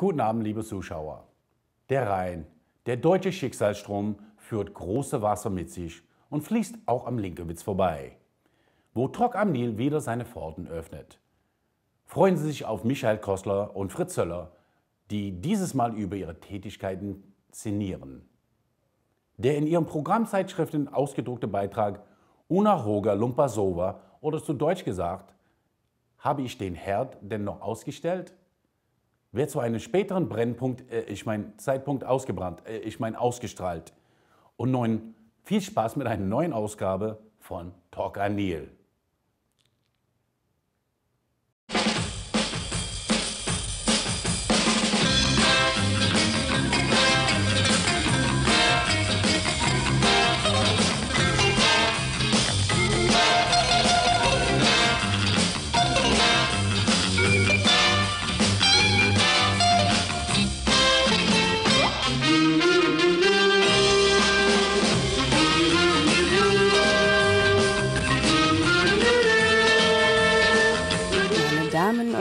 Guten Abend, liebe Zuschauer. Der Rhein, der deutsche Schicksalsstrom, führt große Wasser mit sich und fließt auch am Linkewitz vorbei, wo Trock am Nil wieder seine Pforten öffnet. Freuen Sie sich auf Michael Kostler und Fritz Söller, die dieses Mal über ihre Tätigkeiten szenieren. Der in ihren Programmzeitschriften ausgedruckte Beitrag Una Hoga Lumpasova oder zu Deutsch gesagt, habe ich den Herd denn noch ausgestellt? Wird zu einem späteren Brennpunkt, äh, ich meine Zeitpunkt ausgebrannt, äh, ich meine ausgestrahlt. Und nun viel Spaß mit einer neuen Ausgabe von Talk Anil.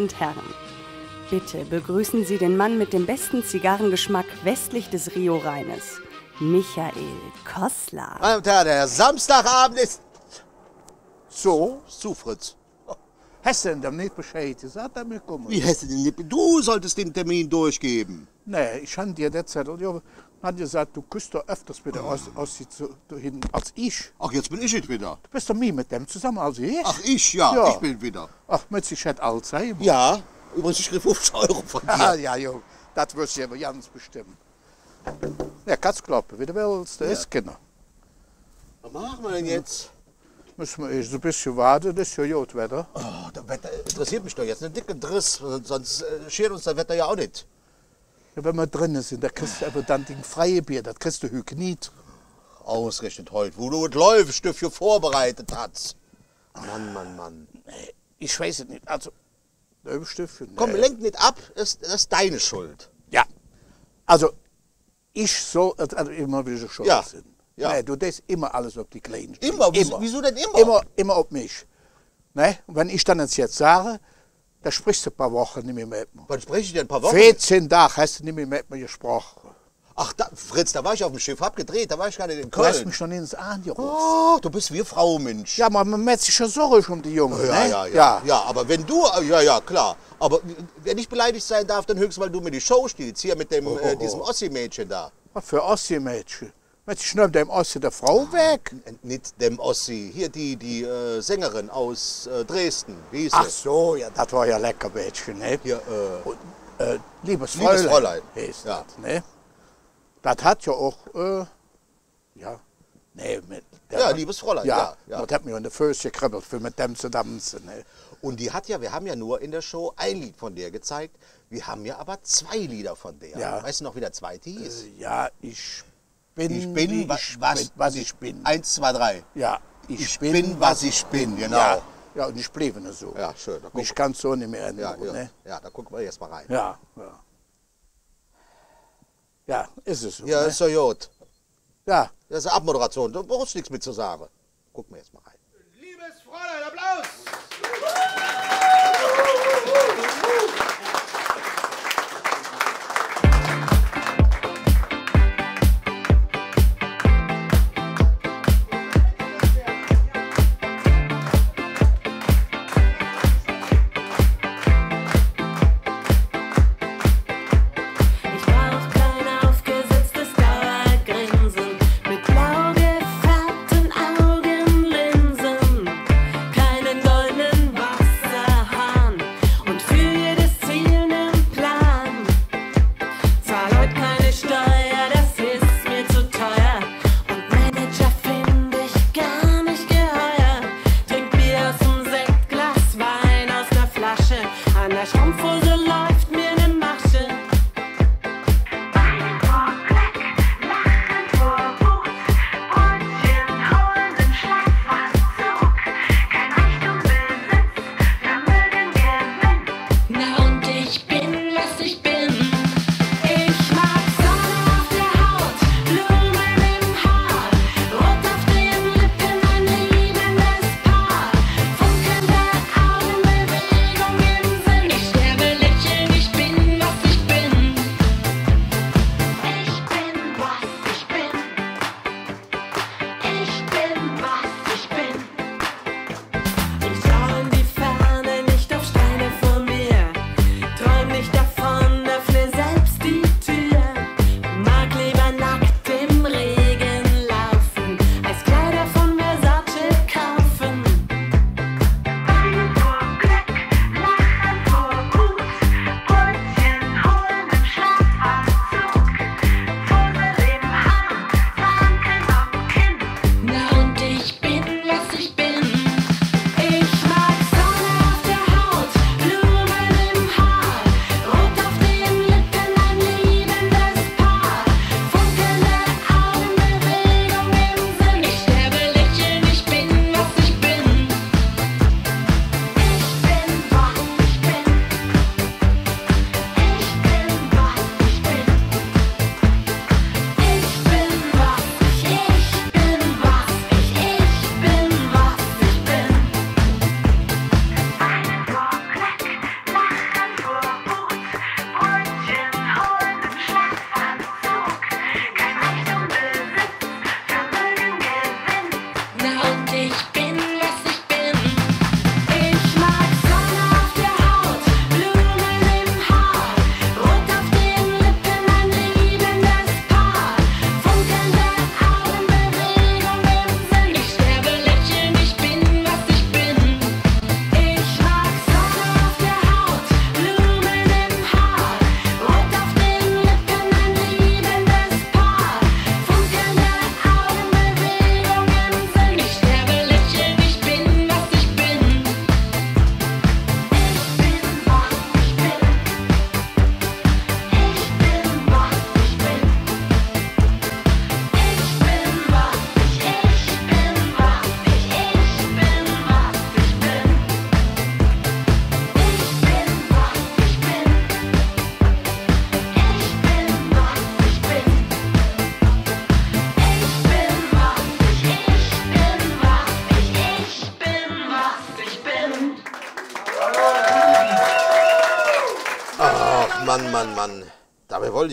Und Herren, bitte begrüßen Sie den Mann mit dem besten Zigarrengeschmack westlich des Rio-Rheines, Michael Kossler. Meine Damen und Herren, der Samstagabend ist so zu Fritz. Hast du denn dem nicht Bescheid gesagt, wir kommen? Wie hast du denn nicht? Du solltest den Termin durchgeben. Nee, ich habe dir derzeit und ja, hat gesagt, du küsst doch öfters mit der Aus, Ossi zu, hin als ich. Ach, jetzt bin ich es wieder. Du bist doch nie mit dem zusammen als ich. Ach, ich, ja, Ja. ich bin wieder. Ach mit sich hat Alzheimer. Ja, übrigens, ich krieg 50 Euro von Ah, dir. ja, jo, das wirst du aber ganz bestimmt. Ja, kannst kloppen, wie du willst, das ist Kinder. Was machen wir denn jetzt? Müssen wir erst ein bisschen warten, das ist ja gut Wetter. Oh, das Wetter interessiert mich doch jetzt. Ein dicker Driss, sonst äh, schert uns das Wetter ja auch nicht. Ja, wenn wir drinnen sind, da kriegst du aber dann den freie Bier, das kriegst du nicht. Ausgerechnet heute, wo du das Läufstift für vorbereitet hast. Mann, Mann, Mann. Ich weiß es nicht, also, nee. Komm, lenk nicht ab, das, das ist deine Schuld. Ja. Also, ich soll es also immer wieder schuld Ja. sein. Ja. Nee, du das immer alles auf die Kleinen. Immer? Wieso- wieso denn immer? Immer, immer auf mich. Ne? Und wenn ich dann jetzt sage, da sprichst du ein paar Wochen nicht mehr mit mir. Wann spreche ich denn? Ein paar Wochen? 14 Tage hast du nicht mehr mit mir gesprochen. Ach, da, Fritz, da war ich auf dem Schiff, hab gedreht, da war ich gar nicht in Du hast Köln. mich schon ins angerufen. Oh, du bist wie Frau, Mensch. Ja, man, man macht sich ja Sorge um die Jungen. Ja, ne? ja, ja, ja. aber wenn du, ja, ja, klar. Aber wenn ich beleidigt sein darf, dann höchstens, weil du mir die Show stiehlst, hier mit dem, äh, diesem Ossi-Mädchen da. Was für Ossi-Mädchen. Sich nimmt dem Ossi der Frau weg. Äh, Nicht dem Ossi, hier die, die äh, Sängerin aus äh, Dresden, wie hieß Ach so, ja, das war ja lecker Mädchen, ne? Hier, äh, Und, äh, liebes Liebes Fräulein, Fräulein, heißt ja. das, ne? Das hat ja auch, äh, ja, nee, mit Ja, liebes Fräulein, ja, ja. Das hat mir in der Füße gekribbelt, für mit dem zu tanzen, ne? Und die hat ja, wir haben ja nur in der Show ein Lied von der gezeigt. Wir haben ja aber zwei Lieder von der. Ja. Weißt du noch, wie der zweite hieß? Äh, Ja, ich bin, Ich bin, ich was, bin, was ich bin. Eins, zwei, drei. Ja, ich, Ich bin, was ich bin, genau. Ja, ja und ich bleibe nur so. Ja, schön, Ich kann so nicht mehr Ja, ändern, ja, ne? ja, da gucken wir jetzt mal rein. Ja, ja. Ja, ist es so. Ja, ne? ist so gut. ja. Das ist eine Abmoderation, da brauchst du nichts mit zu sagen. Gucken wir jetzt mal rein. Liebes Fräulein, Applaus!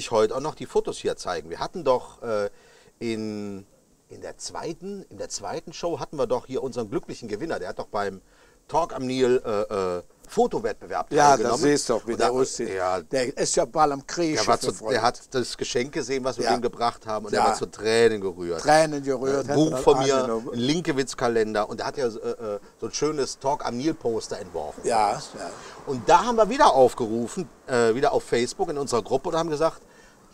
Ich heute auch noch die Fotos hier zeigen. Wir hatten doch äh, in, in, der zweiten, in der zweiten Show hatten wir doch hier unseren glücklichen Gewinner. Der hat doch beim Talk am Nil äh, äh, Fotowettbewerb Ja, teilgenommen. das siehst du doch, wie der aussieht. Ja, Der ist ja bald am Krieg. der, zu, der hat das Geschenk gesehen, was wir Ja. ihm gebracht haben, und Ja. er war zu Tränen gerührt. Tränen gerührt. Ein hat Buch von mir, angenommen. ein Linkewitz-Kalender und er hat ja äh, äh, so ein schönes Talk am Nil-Poster entworfen. Ja, ja. Und da haben wir wieder aufgerufen, äh, wieder auf Facebook in unserer Gruppe und haben gesagt,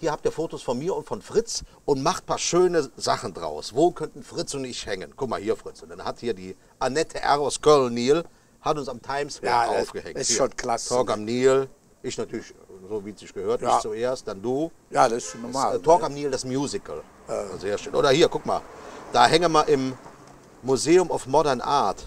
hier habt ihr Fotos von mir und von Fritz und macht ein paar schöne Sachen draus. Wo könnten Fritz und ich hängen? Guck mal hier, Fritz. Und dann hat hier die Annette R. aus Köln, Nil, hat uns am Times Square Ja, aufgehängt. ist Hier, schon klasse, Talk ne? am Nil, ich natürlich, so wie es sich gehört, Ja. ich zuerst, dann du. Ja, das ist schon Das, normal. äh, Talk am Nil, das Musical. Sehr schön. Oder hier, guck mal. Da hängen wir im Museum of Modern Art.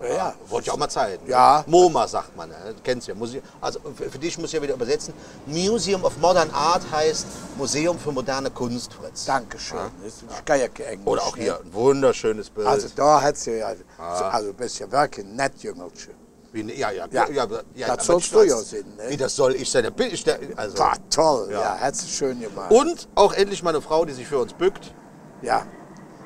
Ja, ja. Wollte ich auch mal zeigen. Ja. MoMA sagt man, ne? kennst du ja. Muse also für, dich muss ich ja wieder übersetzen. Museum of Modern Art heißt Museum für moderne Kunst, Fritz. Dankeschön. Das ist ja kein Englisch. Oder auch ne? hier, ein wunderschönes Bild. Also da hat sie ja, so, also bist ja wirklich nett Jüngelchen. Ne- ja, ja, Ja, ja, ja, ja, das sollst du ja sehen, ne? Wie das soll ich sein? Bin ich der, also. War toll, Ja. ja, hat sie schön gemacht. Und auch endlich mal eine Frau, die sich für uns bückt. Ja.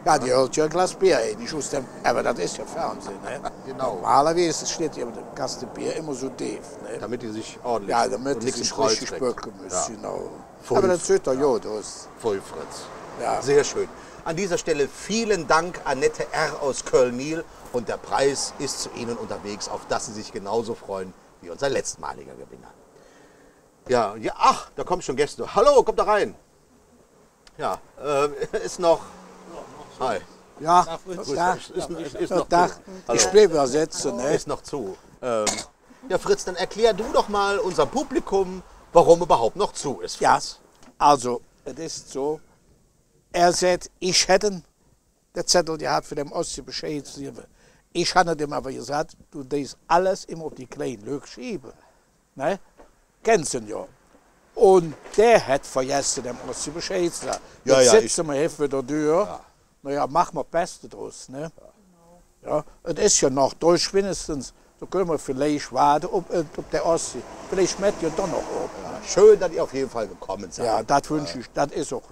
Ja, die holt ja ein Glas Bier ein. Ich dem, aber das ist ja Fernsehen, ne? Genau. Normalerweise steht ja mit dem Kasten Bier immer so tief, ne? Damit die sich ordentlich Ja, damit die sich richtig bücken müssen, Ja. genau. Voll. Aber das sieht doch gut aus. Voll Fritz. Ja. Sehr schön. An dieser Stelle vielen Dank Annette R. aus Köln-Nil und der Preis ist zu Ihnen unterwegs, auf das Sie sich genauso freuen wie unser letztmaliger Gewinner. Ja, ja, ach, da kommen schon Gäste. Hallo, kommt da rein. Ja, äh, ist noch. Hi. Ja, da. Ist, ist, ist, ja, noch da. ja sitzen, ne? Ist noch zu. Ähm, ja, Fritz, dann erklär du doch mal unserem Publikum, warum überhaupt noch zu ist. Ja, Fritz. also, es ist so, er sagt, ich hätte den Zettel gehabt für den Ostsee Bescheid. Ich habe dem aber gesagt, du das alles immer auf die kleinen Lüge schieben. Ne? Kennst du ihn ja. Und der hat vergessen, dem Ostsee Bescheid zu sagen. Ja, Jetzt ja, sitzen wir hier vor der Tür. Naja, machen wir das Beste draus. Ne? Ja, es ist ja noch durch wenigstens. Da können wir vielleicht warten, ob, äh, ob der Ostsee. Vielleicht schmeckt ja doch noch oben. Schön, dass ihr auf jeden Fall gekommen seid. Ja, das wünsche ich, das ist auch,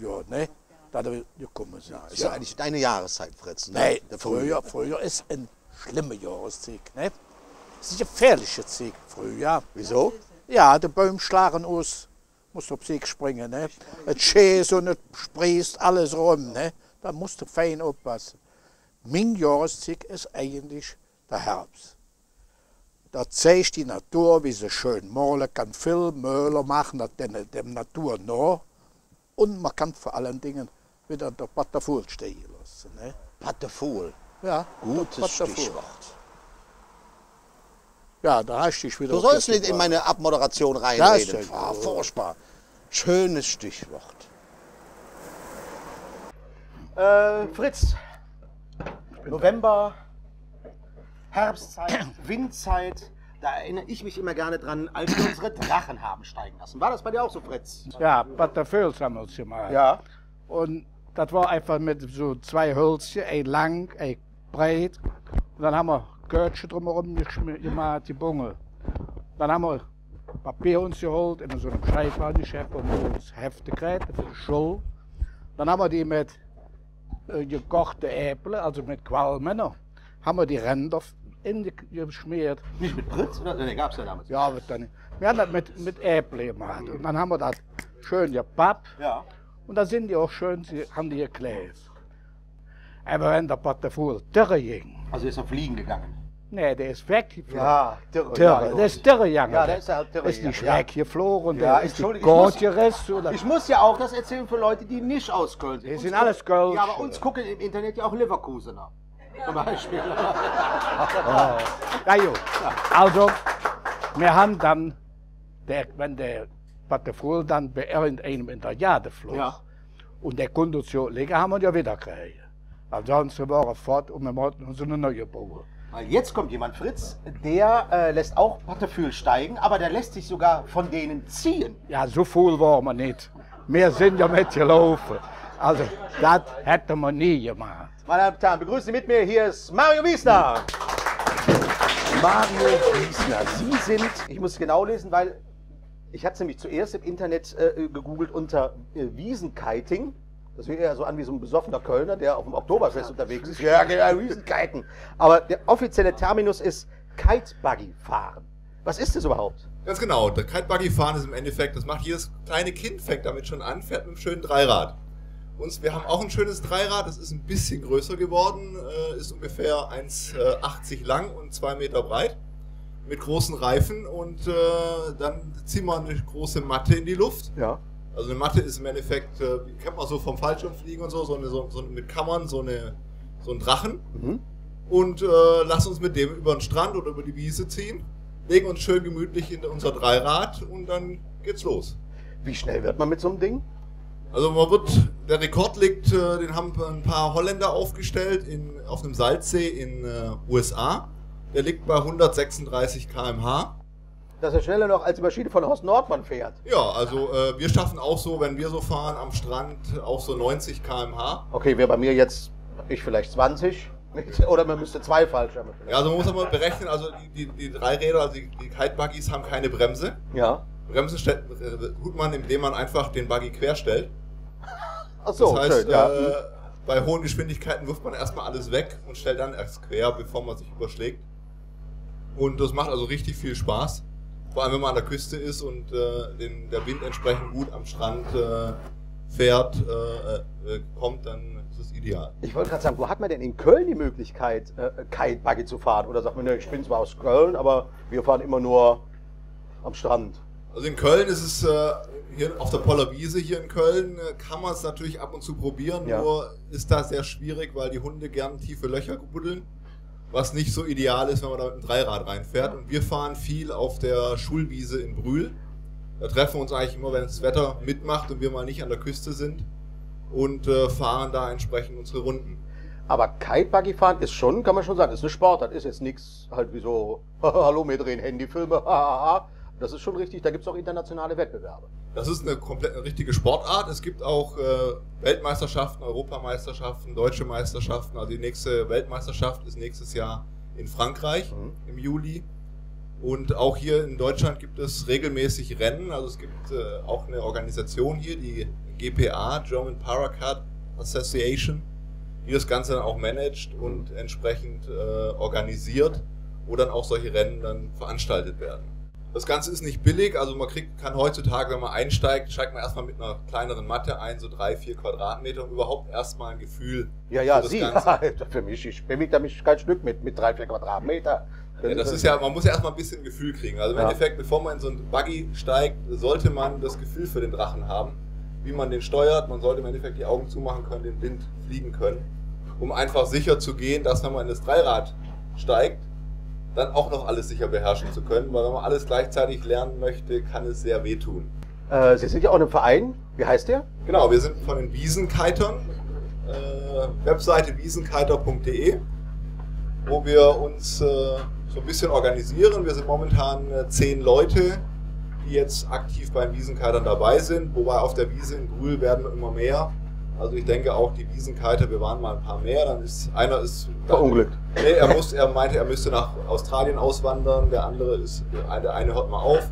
ja, ne? Dass wir gekommen sind. Ist ja eigentlich deine Jahreszeit, Fritz. Ne? Nee, Der Frühling. früher, früher ist ein schlimmer Jahreszeit, ne? Es ist eine gefährliche Zeit, früher. Wieso? Ja, die Bäume schlagen aus, musst auf sich springen, ne? Es schäst und es sprießt alles rum, ne? Da musst du fein aufpassen. Mein Jahreszeit ist eigentlich der Herbst. Da zeigt die Natur, wie sie schön malen kann, viel Möller machen, das dem, dem Natur nach. Und man kann vor allen Dingen wieder der Patterfuhl stehen lassen. Ne? Pattefohl. Ja, Gutes. Stichwort. Ja, da hast du dich wieder. Du sollst nicht in meine Abmoderation reinreden. ist ja Ah, furchtbar. Schönes Stichwort. Äh, Fritz. November, Herbstzeit, Windzeit. Da erinnere ich mich immer gerne dran, als wir unsere Drachen haben steigen lassen. War das bei dir auch so, Fritz? Ja, Patterfuhl haben wir uns gemacht. Ja. Und das war einfach mit so zwei Hölzchen, ein lang, ein breit. Und dann haben wir Gürtchen drumherum gemacht, die Bunge. Dann haben wir Papier uns geholt, in so einem Schreibwarengeschäft, wir uns Hefte kriegen, für die Schule. Dann haben wir die mit gekochte Äpfel, also mit Qualmen, haben wir die Ränder in die geschmiert. Nicht mit Fritz? Oder? Nee, gab's ja damals. Ja, wird dann, wir haben das mit, mit Äpfel gemacht. Und dann haben wir das schön gepappt. Ja. Und da sind die auch schön, sie haben die geklebt. Aber wenn der Patterfuhl dürre ging, Also ist er fliegen gegangen. Nee, der ist weggeflogen. Ja, Dürre. Dürre, der ist dürre gegangen. Ja, der ist halt dürre Ist nicht ja. weggeflogen, Ja, der ist die ich? Ich muss ja auch das erzählen für Leute, die nicht aus Köln sind. Die sind alles Kölsch. Ja, aber uns gucken im Internet ja auch Leverkusener. Zum Beispiel. Ja, jo. Also, wir haben dann, der, wenn der Patterfuhl dann bei irgendeinem in der Jade flog, Ja. und der ja liegen, haben wir ihn ja wieder gekriegt. Ansonsten war er fort und wir mussten uns eine neue bauen. Weil jetzt kommt jemand, Fritz, der äh, lässt auch Pattefühl steigen, aber der lässt sich sogar von denen ziehen. Ja, so viel waren wir nicht. Wir sind ja mitgelaufen. Also, das hätten wir nie gemacht. Meine Damen und Herren, begrüßen Sie mit mir, hier ist Mario Wiesner. Mario Giesner, Sie sind, ich muss genau lesen, weil ich hatte es nämlich zuerst im Internet äh, gegoogelt unter äh, Wiesenkiting. Das hört eher so an wie so ein besoffener Kölner, der auf dem Oktoberfest unterwegs ist. Ja, genau, Wiesenkiten. Aber der offizielle Terminus ist Kitebuggy fahren. Was ist das überhaupt? Ganz genau, der Kitebuggy fahren ist im Endeffekt, das macht jedes kleine Kind, fängt damit schon an, fährt mit einem schönen Dreirad. Und wir haben auch ein schönes Dreirad, das ist ein bisschen größer geworden, äh, ist ungefähr 1,80 lang und 2 Meter breit, mit großen Reifen und äh, dann ziehen wir eine große Matte in die Luft. Ja. Also eine Matte ist im Endeffekt, äh, kennt man so vom Fallschirmfliegen und so, so, eine, so, so mit Kammern, so, eine, so ein Drachen. Mhm. Und äh, lass uns mit dem über den Strand oder über die Wiese ziehen, legen uns schön gemütlich in unser Dreirad und dann geht's los. Wie schnell wird man mit so einem Ding? Also man wird, der Rekord liegt, äh, den haben ein paar Holländer aufgestellt in, auf einem Salzsee in äh, USA. Der liegt bei 136 km/h. Das ist schneller noch, als die Maschine von Horst Nordmann fährt. Ja, also äh, wir schaffen auch so, wenn wir so fahren am Strand, auch so 90 km/h. Okay, wäre bei mir jetzt, ich vielleicht 20. Oder man müsste zwei Fallschirme vielleicht. Ja, also man muss aber berechnen, also die, die, die drei Räder, also die, die Kitebuggies haben keine Bremse. Ja. Bremse stellt, äh, tut man, indem man einfach den Buggy querstellt. Ach so, das heißt, schön, ja. äh, bei hohen Geschwindigkeiten wirft man erstmal alles weg und stellt dann erst quer, bevor man sich überschlägt. Und das macht also richtig viel Spaß. Vor allem, wenn man an der Küste ist und äh, den, der Wind entsprechend gut am Strand äh, fährt, äh, äh, kommt, dann ist es ideal. Ich wollte gerade sagen, wo hat man denn in Köln die Möglichkeit, äh, Kitebuggy zu fahren? Oder sagt man, ne, ich bin zwar aus Köln, aber wir fahren immer nur am Strand. Also in Köln ist es, äh, hier auf der Poller Wiese hier in Köln, äh, kann man es natürlich ab und zu probieren, Ja. nur ist das sehr schwierig, weil die Hunde gern tiefe Löcher buddeln, was nicht so ideal ist, wenn man da mit einem Dreirad reinfährt. Und wir fahren viel auf der Schulwiese in Brühl. Da treffen wir uns eigentlich immer, wenn das Wetter mitmacht und wir mal nicht an der Küste sind und äh, fahren da entsprechend unsere Runden. Aber Kitebuggy fahren ist schon, kann man schon sagen, ist eine Sportart. Ist jetzt nichts halt wie so, hallo, wir drehen Handyfilme, hahaha. Das ist schon richtig, da gibt es auch internationale Wettbewerbe. Das ist eine komplett eine richtige Sportart. Es gibt auch äh, Weltmeisterschaften, Europameisterschaften, deutsche Meisterschaften. Also die nächste Weltmeisterschaft ist nächstes Jahr in Frankreich im Juli. Und auch hier in Deutschland gibt es regelmäßig Rennen. Also es gibt äh, auch eine Organisation hier, die GPA, German Paracat Association, die das Ganze dann auch managt und entsprechend äh, organisiert, wo dann auch solche Rennen dann veranstaltet werden. Das Ganze ist nicht billig, also man kriegt, kann heutzutage, wenn man einsteigt, steigt man erstmal mit einer kleineren Matte ein, so drei, vier Quadratmeter, um überhaupt erstmal ein Gefühl Ja, ja, für das Sie, Ganze. für mich, ich bewege da mich kein Stück mit, mit drei, vier Quadratmeter. Ja, das ist ja, man muss ja erstmal ein bisschen Gefühl kriegen. Also im Ja. Endeffekt, bevor man in so einen Buggy steigt, sollte man das Gefühl für den Drachen haben, wie man den steuert. Man sollte im Endeffekt die Augen zumachen können, den blind fliegen können, um einfach sicher zu gehen, dass wenn man in das Dreirad steigt, dann auch noch alles sicher beherrschen zu können. Weil wenn man alles gleichzeitig lernen möchte, kann es sehr wehtun. Äh, Sie sind ja auch in einem Verein. Wie heißt der? Genau, wir sind von den Wiesenkitern. Äh, Webseite wiesenkiter.de, wo wir uns äh, so ein bisschen organisieren. Wir sind momentan äh, zehn Leute, die jetzt aktiv beim Wiesenkitern dabei sind, wobei auf der Wiese in Brühl werden immer mehr. Also ich denke auch die Wiesenkiter, wir waren mal ein paar mehr, dann ist einer ist Verunglückt. Nee, er, muss, er meinte, er müsste nach Australien auswandern, der andere ist, der eine hört mal auf.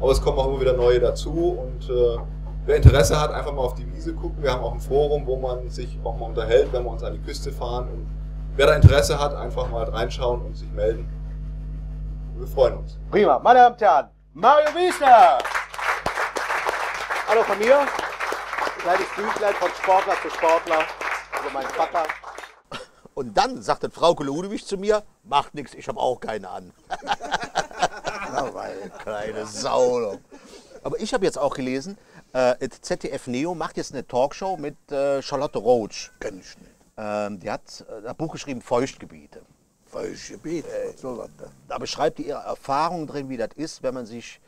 Aber es kommen auch immer wieder neue dazu und äh, wer Interesse hat, einfach mal auf die Wiese gucken. Wir haben auch ein Forum, wo man sich auch mal unterhält, wenn wir uns an die Küste fahren. Und wer da Interesse hat, einfach mal reinschauen und sich melden. Wir freuen uns. Prima. Meine Damen und Herren, Mario Wiesner! Hallo von mir. Kleines Büchlein von Sportler zu Sportler. Also mein Vater. Und dann sagte Frau Ludwig zu mir, macht nichts, ich habe auch keine an. weil, kleine Sau. Aber ich habe jetzt auch gelesen, äh, das ZDF Neo macht jetzt eine Talkshow mit äh, Charlotte Roach. Kenn ich nicht. Ähm, die hat äh, ein Buch geschrieben, Feuchtgebiete. Falsche Gebiet. Was soll das denn? Da beschreibt die ihre Erfahrung drin, wie das ist, wenn man sich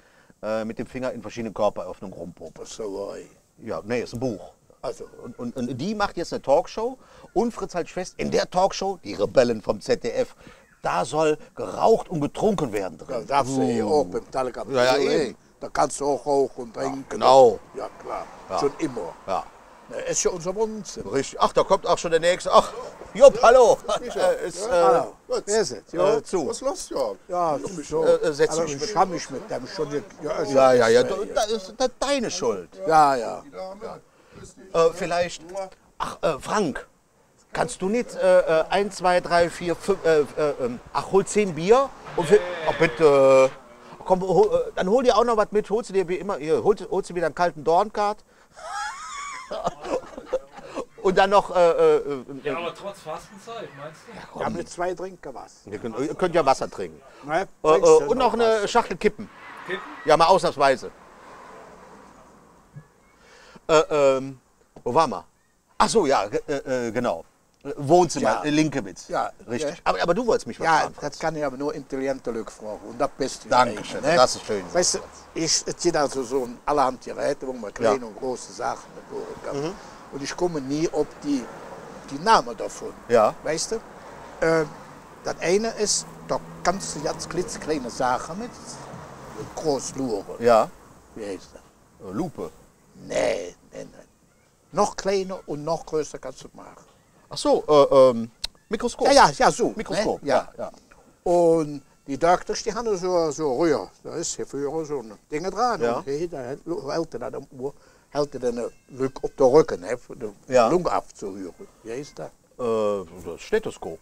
äh, mit dem Finger in verschiedene Körperöffnungen rumpopelt. Sauerei. Ja, nee, ist ein Buch. Also, Und, und, und die macht jetzt eine Talkshow und Fritz halt fest, in der Talkshow, die Rebellen vom ZDF, da soll geraucht und getrunken werden drin. darfst du eh auch beim Telekom. Ja, ja, eh, eben. Da kannst du auch rauchen und trinken. genau. Ja, klar. Ja. Schon immer. Ja, Das ist ja unser Wohnzimmer. richtig. Ach, da kommt auch schon der nächste. Ach, Job, hallo. Äh, ist, äh, Hallo. Wer ist es? Äh, zu. Was los, ja? ja so. Äh, äh, setz Also dich ich kann mich mit dem schon. nicht- Ja, also- Ja, ja, ja. du- Das ist das deine Schuld. ja. ja. Äh, vielleicht. Ach, äh, Frank. Kannst du nicht äh, äh, 1, 2, 3, 4, 5, äh, äh, ähm, ach, hol 10 Bier? Und für, ach, bitte. Komm, hol, äh, dann hol dir auch noch was mit. Holst du dir wie immer, hier, holst, holst du wieder einen kalten Dornkart. Und dann noch, äh, äh, äh, Ja, aber trotz Fastenzeit, meinst du? Wir haben mit zwei Trinken was. ihr, könnt, ihr könnt ja Wasser trinken. Ne? Äh, äh, und noch eine was? Schachtel Kippen. Kippen? Ja, mal ausnahmsweise. Äh, ähm, wo waren wir? Ach so, ja, äh, genau. Äh, Wohnzimmer, Ja. äh, Linkewitz. Ja, Richtig. ja. Aber, aber du wolltest mich was Ja, fragen. das kann ich aber nur intelligente Leute fragen. Und das bist du. Dankeschön, eigentlich, das ist schön. Weißt du, ich, es gibt also so ein allerhand Geräte, wo man kleine und große Sachen mit hören kann. Mhm. Und ich komme nie auf die, die Namen davon. Ja. Weißt du? Ähm, das eine ist, da kannst du jetzt klitzekleine Sachen mit groß luren. Ja, Wie heißt das? äh, Lupe. Nee, nee, nee. Noch kleiner und noch größer kannst du es machen. Ach so, äh, ähm, Mikroskop. Ja, ja, ja, so. Mikroskop, ne? ja. ja. Und die Dokters die hadden so, so Röhr. Da ist hier für so ein Ding dran. Ja. Und hey, da hält er dann Ohr, hält er dann Lück auf der Rücken, hè, für die Ja. Lunge abzuhören. Wie ist das? Äh, das Stethoskop.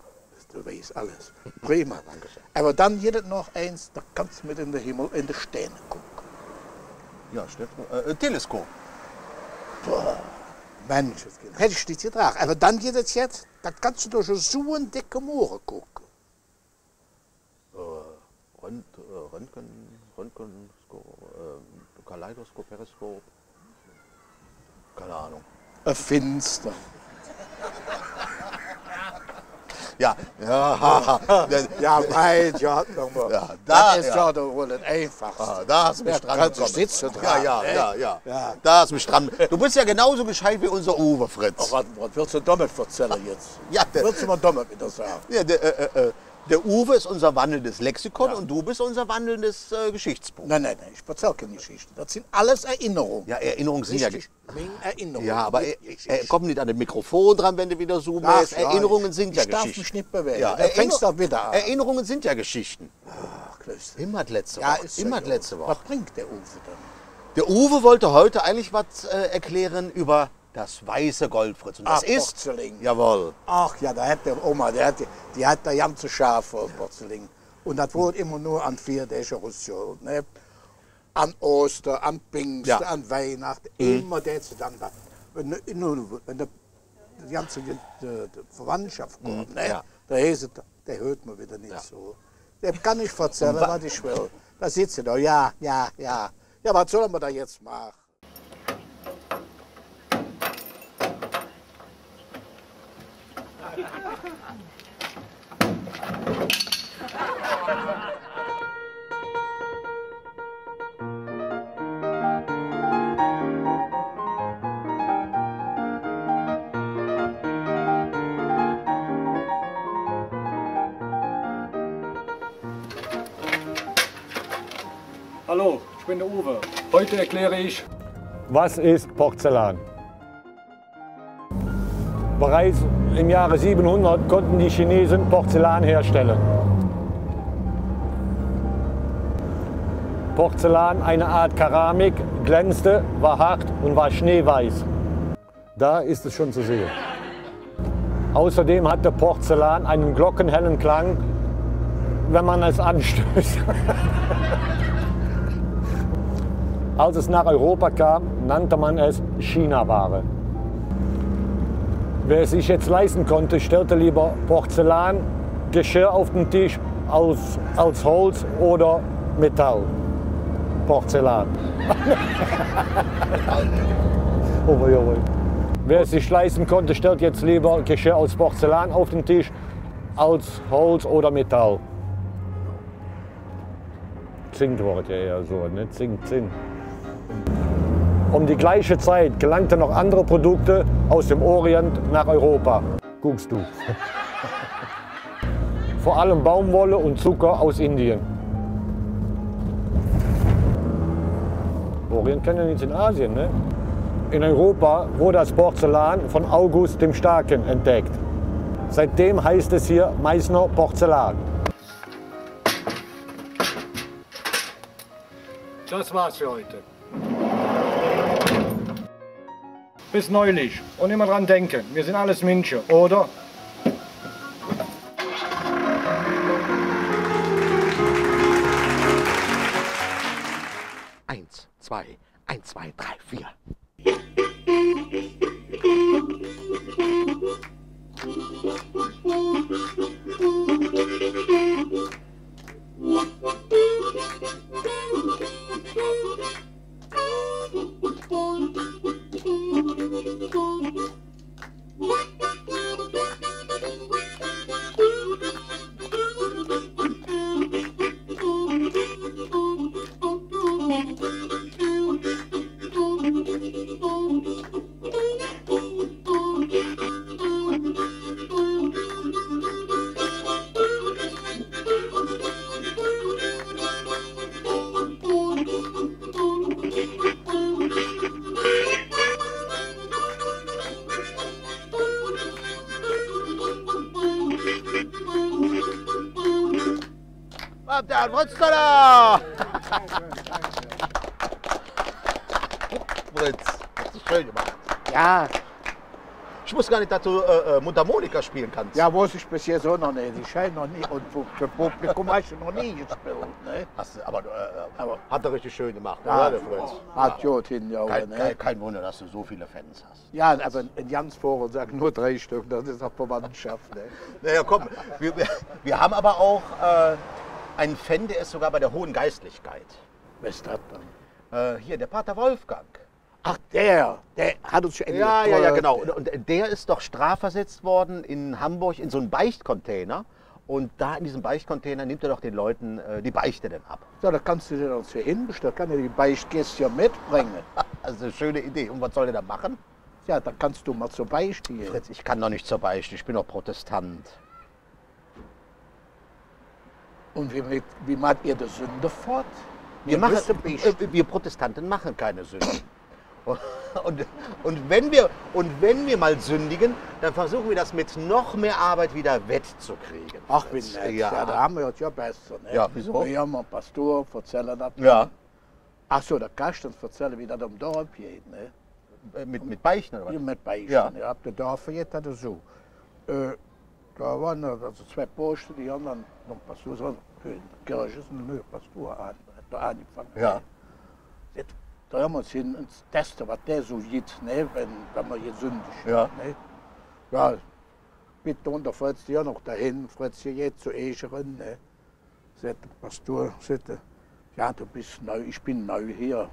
Du weißt alles. Prima. Aber dann gibt es noch eins, da kannst du mit in den Himmel, in die Sterne gucken. Ja, Stethoskop. Äh, äh, Mensch, hätte ich nicht getragen. Aber dann gibt es jetzt, da kannst du durch so ein dicke Moore gucken. Äh, Röntgen, Röntgenskop, äh, Kaleidoskop, Periskop. Keine Ahnung. Ein Finster. Ja, ja. Ja, mein Gott, nochmal. Ja, da, das ist ja. ja doch wohl ein einfaches. Ah, da hast du mich dran kannst du sitzen dran, ja, ja, ja, Ja. Da du mich dran. Du bist ja genauso gescheit wie unser Uwe, Fritz. Oh, was, was willst du damit erzählen jetzt? Ja, der- willst du mal damit wieder sagen? Ja, der, äh, äh, der Uwe ist unser wandelndes Lexikon und du bist unser wandelndes äh, Geschichtsbuch. Nein, nein, nein, ich erzähle keine Geschichte. Das sind alles Erinnerungen. Ja, Erinnerungen sind ja. Richtig, meine Erinnerungen. Ja, aber er, er kommt nicht an das Mikrofon dran, wenn du wieder zoomen Ach, ja, Erinnerungen ich- sind ja ich darf Geschichten. mich nicht bewegen. Ja, Da fängst Erinner- du wieder an. Erinnerungen sind ja Geschichten. Ach, Klöster. Immer das letzte Ja, Woche. ist Immer ja das letzte. Woche. Was bringt der Uwe dann? Der Uwe wollte heute eigentlich was äh, erklären über das weiße Gold, Fritz. Und das Ach, ist. Porzellan. Jawohl. Ach ja, da hat der Oma, der hat, die hat da ganze Schafe Porzellan. Und das wurde immer nur an vier ausgeholt. Ne? An Ostern, an Pfingsten, Ja. Mhm. an Weihnachten, immer das dann. Wenn, nur, wenn der, die ganze die, die Verwandtschaft kommt, ne? Mhm. ja. da heißt es, der hört mir wieder nicht so. Der kann ich erzählen, was ich will. Da sitzt er da, ja, ja, ja. Ja, was sollen wir da jetzt machen? Hallo, ich bin der Uwe. Heute erkläre ich, was ist Porzellan. Bereits im Jahre 700 konnten die Chinesen Porzellan herstellen. Porzellan, eine Art Keramik, glänzte, war hart und war schneeweiß. Da ist es schon zu sehen. Außerdem hatte Porzellan einen glockenhellen Klang, wenn man es anstößt. Als es nach Europa kam, nannte man es China-Ware. Wer es sich jetzt leisten konnte, stellte lieber Porzellan, Geschirr auf den Tisch aus, aus Holz oder Metall. Porzellan. Wer sich leisten konnte, stellt jetzt lieber Geschirr aus Porzellan auf den Tisch als Holz oder Metall. Zinkt wordt ja eher so, ne? Zink, zink. Um die gleiche Zeit gelangten noch andere Produkte aus dem Orient nach Europa. Guckst du. Vor allem Baumwolle und Zucker aus Indien. Orient kennen nicht in Asien. Ne? In Europa wurde das Porzellan von August dem Starken entdeckt. Seitdem heißt es hier Meißner Porzellan. Das war's für heute. Bis neulich. Und immer dran denken, wir sind alles München, oder? 2, 1, 2, 3, 4. つから Fritz, das ist schön gemacht. Ja. Ich muss gar nicht, dass du äh, äh, Mundharmonika spielen kannst. Ja, wusste ich bis hier so noch nicht. Ich habe noch nie, und für Publikum hast du noch nie gespielt. Ne? Hast, aber, äh, aber hat er richtig schön gemacht, ja, oder, Fritz? Hat ja. gut hingehauen. Kein, ne? kein, kein, Wunder, dass du so viele Fans hast. Ja, aber in Jans Forum sagt nur drei Stück, das ist auch Verwandtschaft. Ne? Naja, komm, wir, wir haben aber auch... Äh, einen Fan, der ist sogar bei der Hohen Geistlichkeit. Was ist das dann? Äh, hier, der Pater Wolfgang. Ach, der, der hat uns schon Ja, ja, ja, genau. Und, der ist doch strafversetzt worden in Hamburg in so einen Beichtcontainer. Und da in diesem Beichtcontainer nimmt er doch den Leuten äh, die Beichte dann ab. Ja, da kannst du dir uns hier hinbestellen. Kann er die Beichtgäste ja mitbringen. Also eine schöne Idee. Und was soll der da machen? Ja, da kannst du mal zur Beichte gehen. Fritz, ich kann doch nicht zur Beichte, ich bin doch Protestant. Und wie, wie macht ihr die Sünde fort? Wir, machen, äh, wir Protestanten machen keine Sünde. Und, und, wenn wir, und wenn wir mal sündigen, dann versuchen wir das mit noch mehr Arbeit wieder wettzukriegen. Ach, wie nett. Ja. Ja. da haben wir es ja besser. Ne? Ja, wieso? Wir haben einen Pastor, erzählen das. Ja. Ach so, da kannst du uns erzählen, wie das am Dorf geht. Ne? Äh, Mit, mit Beichten oder was? Hier mit Beichten. Ja. Ja. Ab der Dorf geht das so. Äh, da waren also zwei Posten, die haben dann noch so in der Kirche ist ein neuer Pastor an, da angefangen. Ja. Da haben wir uns hin uns testen, was der so geht, ne? wenn, wenn man hier sündig Ja. Ne? Ja, bitte und der Fritz ja noch dahin, Fritz hier jetzt zu Escheren. Ne? Sagt der Pastor, sagt ja, du bist neu, ich bin neu hier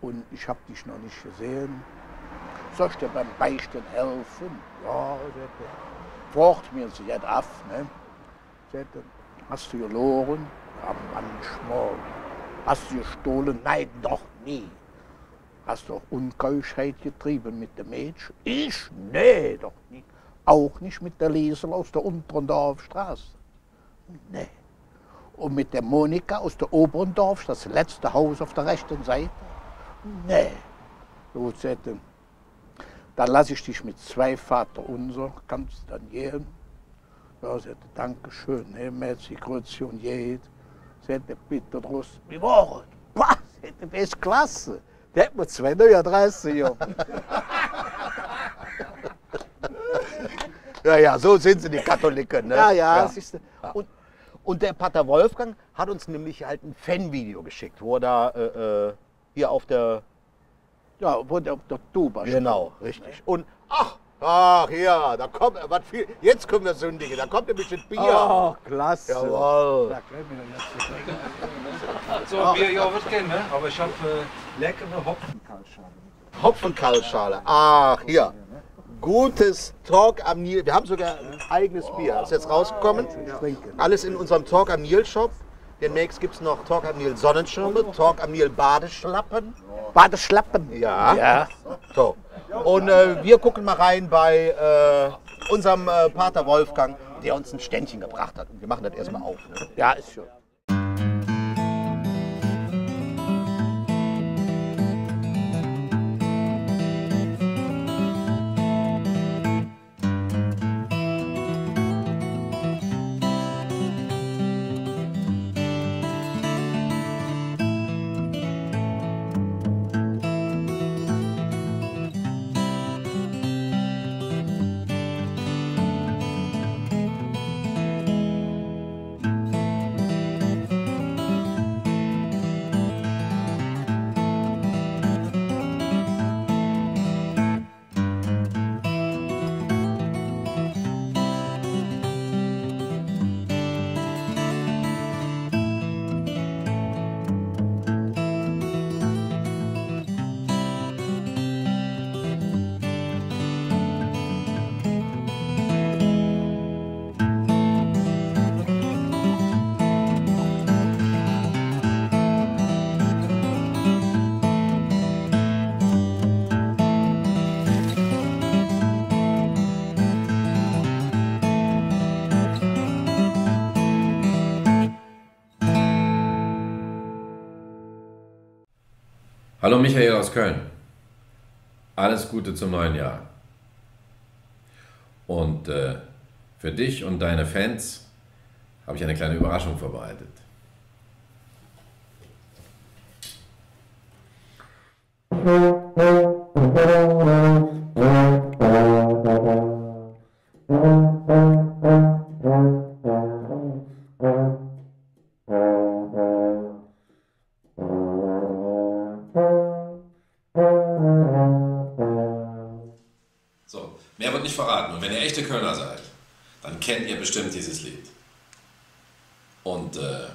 und ich habe dich noch nicht gesehen. Soll ich dir beim Beichten helfen? Ja, sagt er. Fragt mir sie jetzt ab, ne? Sagt er, hast du verloren? Ja, manchmal. Hast du gestohlen? Nein, doch nie. Hast du auch Unkeuschheit getrieben mit dem Mädchen? Ich? Nee, doch nicht. Auch nicht mit der Liesel aus der unteren Dorfstraße? Nee. Und mit der Monika aus der oberen Dorf, das letzte Haus auf der rechten Seite? Nee. So, sagte, dann lasse ich dich mit zwei Vater unser, kannst dann gehen. Ja, sagte, danke schön, ne, merci, grüezi und geht. Sagte, bitte, Trost, wie war es? Bah, sagte, das ist klasse. Der hat mir zwei neue Adresse hier. Ja, ja, so sind sie, die Katholiken. Ne? Ja, ja, siehst du. Und, und der Pater Wolfgang hat uns nämlich halt ein Fanvideo geschickt, wo er da äh, äh, hier auf der. Ja, wo der auf der Tuba. Genau, richtig. Und ach, ach ja, da kommt was viel. Jetzt können wir sündigen, da kommt ein Bier. Oh, klasse. Jawohl. Ja, können wir jetzt. So, Bier, ja, wird gehen, ne? Aber ich habe äh, leckere Hopfenkaltschale. Hopfenkaltschale. Ach, hier. Gutes Talk am Nil. Wir haben sogar ein eigenes Bier. Das ist jetzt rausgekommen. Alles in unserem Talk am Nil Shop. Demnächst gibt es noch Talk am Nil Sonnenschirme, Talk am Nil Badeschlappen. Badeschlappen. Ja. Ja. So. Und äh, wir gucken mal rein bei äh, unserem äh, Pater Wolfgang, der uns ein Ständchen gebracht hat. Und wir machen das erstmal auf. Ne? Ja, ist schon. Hallo Michael aus Köln. Alles Gute zum neuen Jahr. Und äh, für dich und deine Fans habe ich eine kleine Überraschung vorbereitet. Verraten. Und wenn ihr echte Kölner seid, dann kennt ihr bestimmt dieses Lied. Und äh,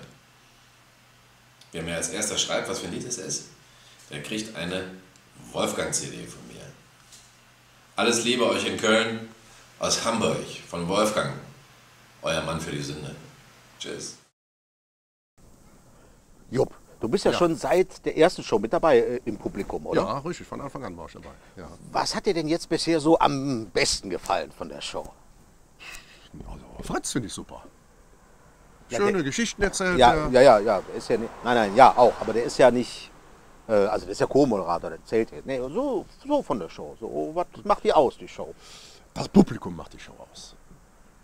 wer mir als erster schreibt, was für ein Lied es ist, der kriegt eine Wolfgang-CD von mir. Alles Liebe euch in Köln, aus Hamburg, von Wolfgang, euer Mann für die Sünde. Tschüss. Du bist ja, Ja. schon seit der ersten Show mit dabei äh, im Publikum, oder? Ja, richtig, von Anfang an war ich dabei. Ja. Was hat dir denn jetzt bisher so am besten gefallen von der Show? Fritz finde ich super. Ja, Schöne der- Geschichten erzählt. Ja, ja, ja, ja. Ist ja nicht, nein, nein, ja, auch. Aber der ist ja nicht, äh, also der ist ja Co-Moderator, der zählt jetzt. Nee, so, so von der Show. So, was macht die aus, die Show? Das Publikum macht die Show aus.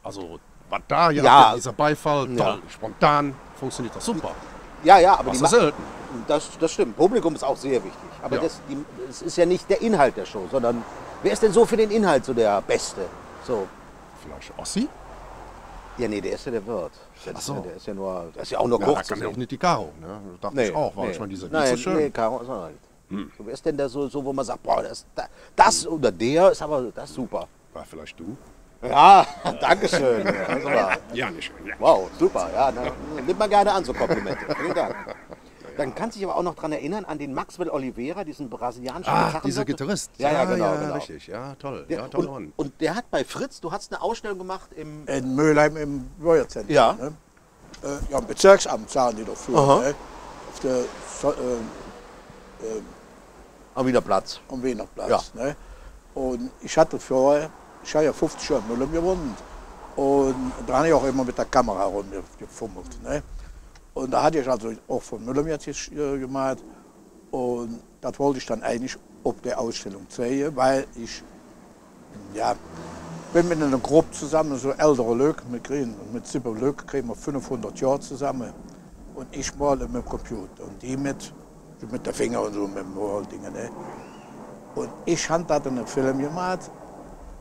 Also, was da ja, Ja. dieser Beifall, Ja. toll, spontan, funktioniert das super. Ja, ja, aber Was die ist selten. Das, das stimmt. Publikum ist auch sehr wichtig. Aber Ja. das, die, es ist ja nicht der Inhalt der Show, sondern wer ist denn so für den Inhalt so der Beste? So. Vielleicht Ossi? Ja, nee, der ist ja der Wirt. Der, Ach so. der ist ja nur, der ist ja auch nur Ja, kurz da zu kann ja auch sehen. nicht die Karo. Ne? Da dachte ich auch, war dieser Lied Nein, so schön. nee, Caro ist auch nicht. So, wer ist denn der so, so, wo man sagt, boah, das, da- das oder der ist aber das ist super. War vielleicht du? Ja, danke schön. Ja. Ja, nicht. Ja. Wow, super. Ja, na, nimmt man gerne an, so Komplimente. Vielen Dank. Dann kannst du dich aber auch noch daran erinnern an den Maxwell Oliveira, diesen brasilianischen Ah, Gitarrenwirt. dieser Gitarrist. Ja, ja, genau. ja, genau. richtig. Ja, toll. Ja, toller und, und der hat bei Fritz, du hast eine Ausstellung gemacht im. In Mülheim im Bürgerzentrum. Ja. Ne? Äh, ja, im Bezirksamt sahen die doch für. Aha. Ne? Auf der so, äh, Am Wiener Platz. am Wiener Platz. Ne? Und ich hatte vorher, ich habe ja 50 Jahre in Mülheim gewohnt. Und da habe ich auch immer mit der Kamera rumgefummelt. Ne? Und da hatte ich also auch von Mülheim jetzt äh, gemalt. Und das wollte ich dann eigentlich auf der Ausstellung zeigen, weil ich ja, bin mit einer Gruppe zusammen, so ältere Leute, mit, kriegen, mit sieben Leuten kriegen wir 500 Jahre zusammen. Und ich male mit dem Computer und die mit, mit den Fingern und so, mit dem Maldingen. Ne? Und ich habe da einen Film gemacht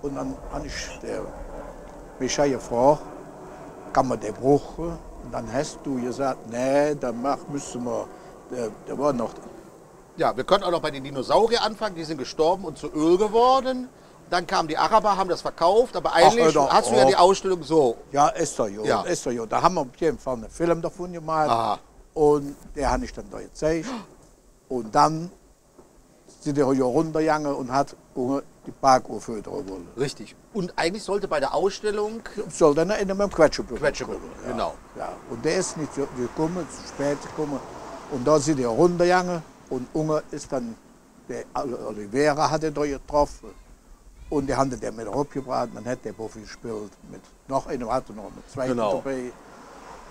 und dann habe ich der Michael gefragt, kann man den brauchen? Und dann hast du gesagt, nee, dann mach, müssen wir, der, der war noch, Ja, wir können auch noch bei den Dinosauriern anfangen, die sind gestorben und zu Öl geworden. Dann kamen die Araber, haben das verkauft, aber eigentlich doch hast du ja die Ausstellung so. ja, ist doch gut, Ja. ist doch gut. Da haben wir auf jeden Fall einen Film davon gemacht. Aha. Und der habe ich dann da gezeigt. Und dann sind er hier runtergegangen und hat die Parkuhr fördern wollen. Richtig. Und eigentlich sollte bei der Ausstellung Soll dann in einem Quetschebüro Quetschebüro, ja. genau. Ja. Und der ist nicht gekommen, zu spät gekommen. Und da sind er runtergegangen und Unge ist dann, der Oliveira hat er da getroffen. Und die haben den mit raufgebracht, dann hat der Buffy gespielt. Mit noch einem hatte noch mit zwei Genau. dabei.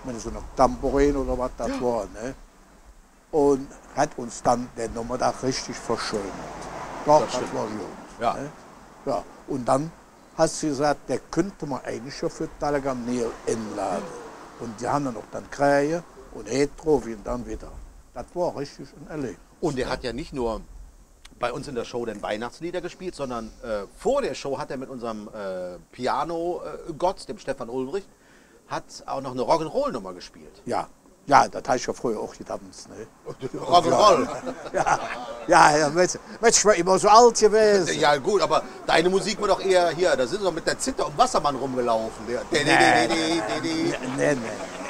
Mit so einem Tambourin oder was das war. Ne? Und hat uns dann den Nummer da richtig verschönert. Doch, das, war gut. Ja. Ne? ja. Und dann hast du gesagt, der könnte man eigentlich schon für Talagamnil einladen. Und die haben dann noch dann Krähe und Hetrovi und dann wieder. Das war richtig ein Erlebnis. Und er hat ja nicht nur bei uns in der Show den Weihnachtslieder gespielt, sondern äh, vor der Show hat er mit unserem äh, Piano-Gott, dem Stefan Ulbricht, hat auch noch eine Rock'n'Roll-Nummer gespielt. Ja, ja, das habe ich ja früher auch getanzt. Ne? Rock'n'Roll. Ja, ja, ja weißt, du, weißt, ich war immer so alt gewesen. Ja gut, aber deine Musik war doch eher hier, da sind sie doch mit der Zither und Wassermann rumgelaufen. Der. Nee, nee, nee.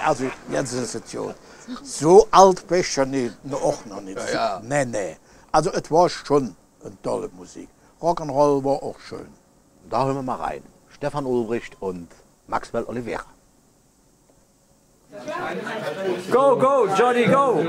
Also, jetzt ist es schon. So alt bin ich ja nicht, noch auch noch nicht. Ja, ja. Nee, nee. Also, es war schon eine tolle Musik. Rock'n'Roll war auch schön. Da hören wir mal rein. Stefan Ulbricht und Maxwell Oliveira. Go, go, Johnny, go!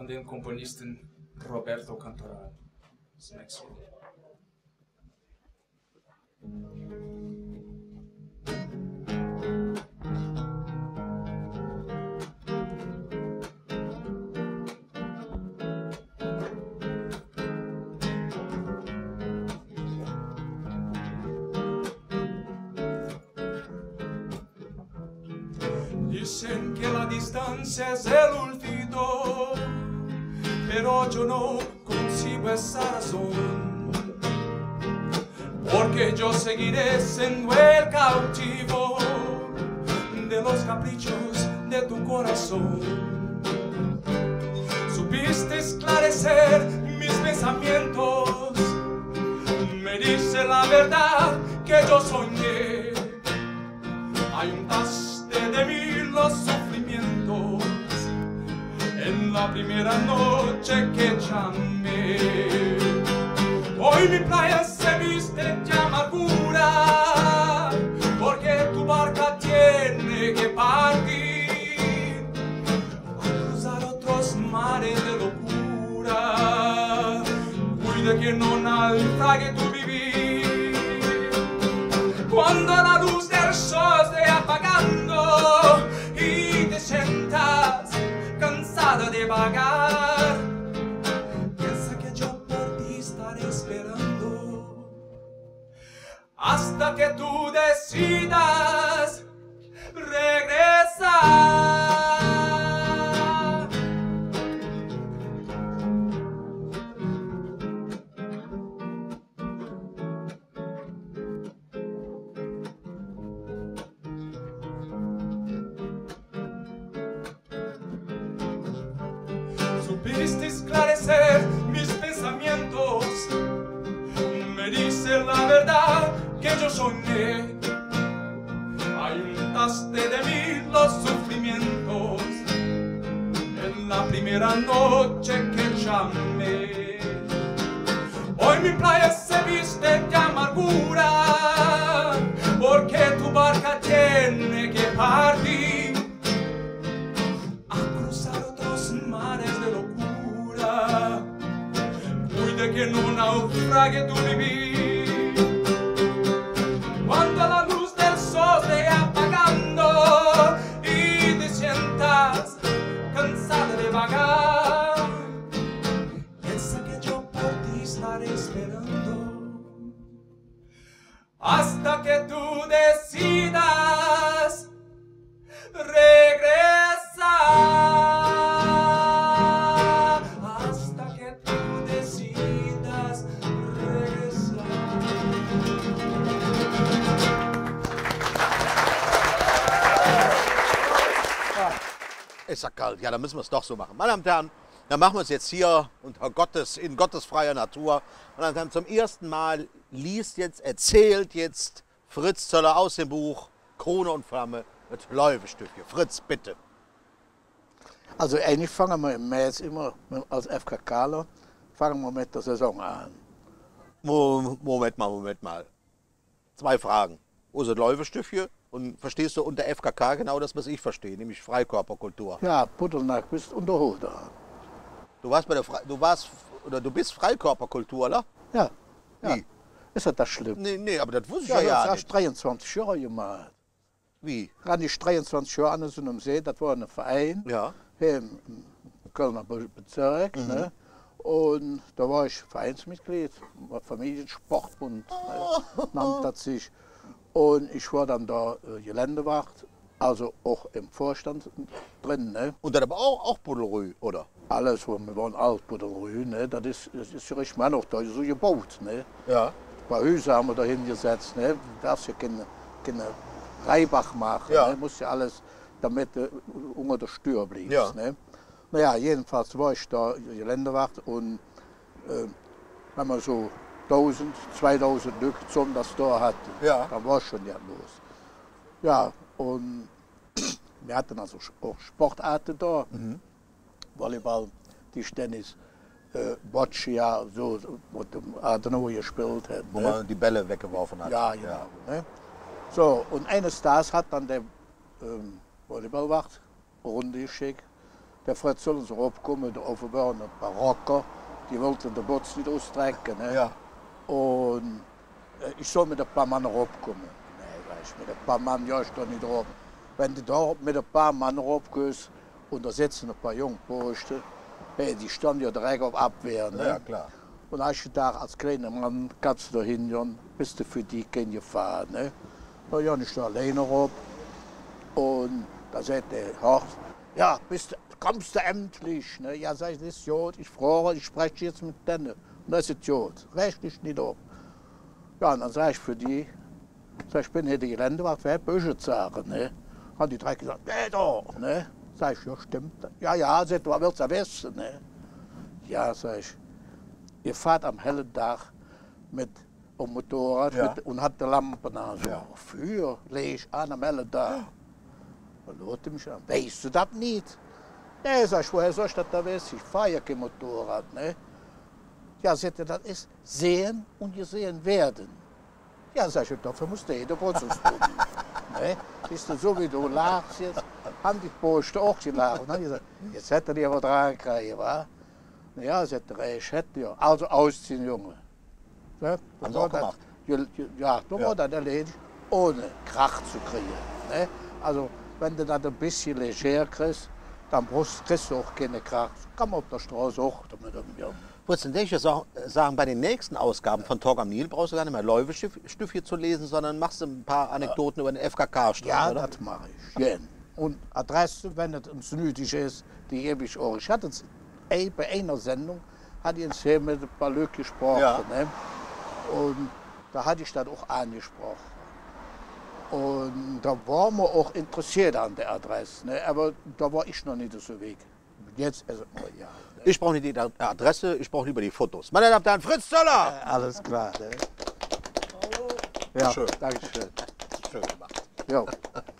quando um componista Roberto cantará. It's next one. distancia es el pero yo no concibo esa razón. Porque yo seguiré siendo el cautivo de los caprichos de tu corazón. Supiste esclarecer mis pensamientos, me dice la verdad que yo soñé. Ayuntaste de mí la primera noche que llamé. Hoy mi playa se viste de amargura porque tu barca tiene que partir a cruzar otros mares de locura. Cuida que no naufrague tu vivir estaré esperando hasta que tú decidas regresar. Hasta que tú decidas regresar. Ist ja kalt. Ja, dann müssen wir es doch so machen. Meine Damen und Herren, dann machen wir es jetzt hier unter Gottes, in Gottes freier Natur. Und Herren, zum ersten Mal liest jetzt, erzählt jetzt Fritz Zöller aus dem Buch Krone und Flamme mit Läufestücke. Fritz, bitte. Also eigentlich fangen wir im März immer als FKKler fangen wir mit der Saison an. Mo- Moment mal, Moment mal. Zwei Fragen. Wo sind Läufestücke? Und verstehst du unter FKK genau das, was ich verstehe, nämlich Freikörperkultur? Ja, Puttelnack bist unter Hoda. Du warst bei der Fre du warst oder du bist Freikörperkulturler? Ja. ja. Wie? Ist das das schlimm? Nee, nee, aber das wusste ich Ja, ja, das ja hast nicht. 23 Jahre gemacht. Wie? Ran ich 23 Jahre an so einem See, das war ein Verein Ja. hier im, Kölner Be- Bezirk. Mhm. Ne? Und da war ich Vereinsmitglied, Familiensportbund, ne? nannte das sich. Und ich war dann da äh, Geländewacht, also auch im Vorstand drin. Ne? Und dann aber auch, auch Buddelrü, oder? Alles, wo wir waren alt Buddelrü, ne? das ist, das ist ja richtig mal noch da so gebaut. Ne? Ja. Ein paar Häuser haben wir da hingesetzt. Ne? Du darfst ja keine, keine Reibach machen. Ja. Ne? Musst ja alles, damit du unter der Stür bliebst. Ja. Ne? Naja, jedenfalls war ich da Geländewacht und äh, wenn man so 1000, 2000 Stück zum das da hatte, Ja. dann war schon ja los. Ja, und wir hatten also auch Sportarten da. Mhm. Volleyball, Tischtennis, äh, Boccia, so, der Adenauer gespielt hat. Wo ne? man die Bälle weggeworfen hat. Ja, genau. Ne? So, und eines Tages hat dann der ähm, Volleyballwacht Runde geschickt. Der Fritz soll uns raufkommen, der Overburn, ein paar Rocker, die wollten den Botz nicht ausstrecken. Ne? Ja. Und äh, ich soll mit ein paar Mann raufkommen. Nee, weiß mit ein paar Mann, ja, ich da nicht drauf. Wenn du da mit ein paar Mann raufgehst und da sitzen ein paar Jungposten, hey, die standen ja direkt auf Abwehr. Ne? Ja, klar. Und als je daar als kleiner Mann kannst du da hin, bist du für die kein Gefahr. Ne? Na ja, ich da alleine rauf. Und da sagt der Horst, ja, bist kommst du endlich? Ne? Ja, sag ich, das ist gut, ich frage, ich spreche jetzt mit denen. Und das ist gut, dich nicht ab. Ja, und dann sag ich für die, sag ich, ich bin hier die Geländewacht, wer böse sagen, ne? Haben die drei gesagt, nee, da, ne? Sag ich, ja, stimmt. Ja, ja, sagt, du willst ja wissen, ne? Ja, sag ich, ihr fahrt am hellen Tag mit dem Motorrad Ja. mit, und hat die Lampen an. So, Ja. Für, lege ich an am hellen Tag. Und schaut mich an, weißt du das nicht? Nee, sag ich, woher soll ich das da wissen? Ich fahre ja kein Motorrad, ne? Ja, sagt er, das ist sehen und gesehen werden. Ja, sag ich, dafür muss der jeder Prozess tun. ne? Siehst du, so wie du lachst jetzt, haben die Posten auch gelacht. Und dann gesagt, jetzt hätte die aber dran gekriegt, wa? Ja, sagt er, ich hätte ja. Also ausziehen, Junge. Ne? Haben sie auch das- gemacht? Ja, ja da Ja. war das erledigt, ohne Krach zu kriegen. Ne? Also, wenn du das ein bisschen leger kriegst, dann brauchst, kriegst du auch keine Krach. Kann man auf der Straße auch damit umgehen. Dann denke ich sa- sagen, bei den nächsten Ausgaben von Talk am Nil brauchst du gar nicht mehr Läufestücke zu lesen, sondern machst du ein paar Anekdoten über den FKK-Strand, Ja, oder? das mache ich. Gern. Und Adresse, wenn es uns nötig ist, die gebe ich auch. Ich hatte ey, bei einer Sendung, hatte ich jetzt hier mit ein paar Leuten gesprochen. Ja. Ne? Und da hatte ich das auch angesprochen. Und da waren wir auch interessiert an der Adresse. Ne? Aber da war ich noch nicht so weg. Jetzt ist es mal ja. Ich brauche nicht die Adresse, ich brauche lieber die Fotos. Meine Damen und Herren, Fritz Zöller! Alles klar. Ne? Ja, Schön. danke schön. Schön gemacht. Ja.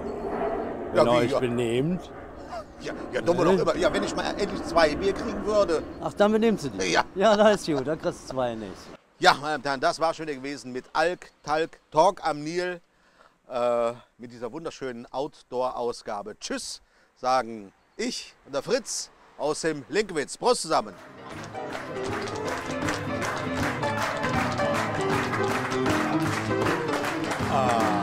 wenn ja, genau, ihr euch ja. benehmt. Ja, ja dumme äh? doch immer. Ja, wenn ich mal endlich zwei Bier kriegen würde. Ach, dann benehmt sie dich. Ja. Ja, da ist gut, dann kriegst du zwei nicht. Ja, meine Damen, und Herren, das war schön gewesen mit Alk, Talk, Talk am Nil. Äh, mit dieser wunderschönen Outdoor-Ausgabe. Tschüss, sagen ich und der Fritz aus dem Linkwitz. Prost zusammen. Ah.